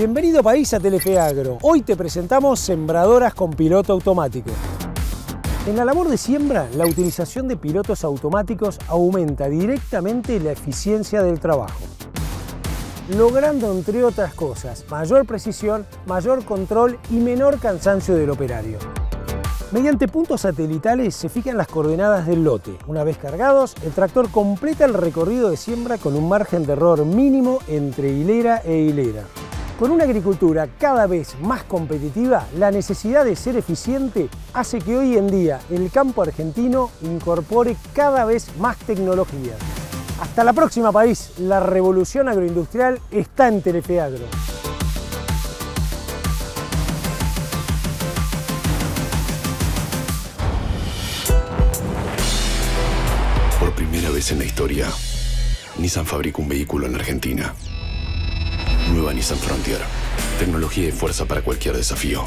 Bienvenido país a Telefe Agro. Hoy te presentamos sembradoras con piloto automático. En la labor de siembra, la utilización de pilotos automáticos aumenta directamente la eficiencia del trabajo, logrando entre otras cosas mayor precisión, mayor control y menor cansancio del operario. Mediante puntos satelitales se fijan las coordenadas del lote. Una vez cargados, el tractor completa el recorrido de siembra con un margen de error mínimo entre hilera e hilera. Con una agricultura cada vez más competitiva, la necesidad de ser eficiente hace que hoy en día el campo argentino incorpore cada vez más tecnología. Hasta la próxima país, la revolución agroindustrial está en Telefe Agro. Primera vez en la historia, Nissan fabrica un vehículo en Argentina. Nueva Nissan Frontier. Tecnología y fuerza para cualquier desafío.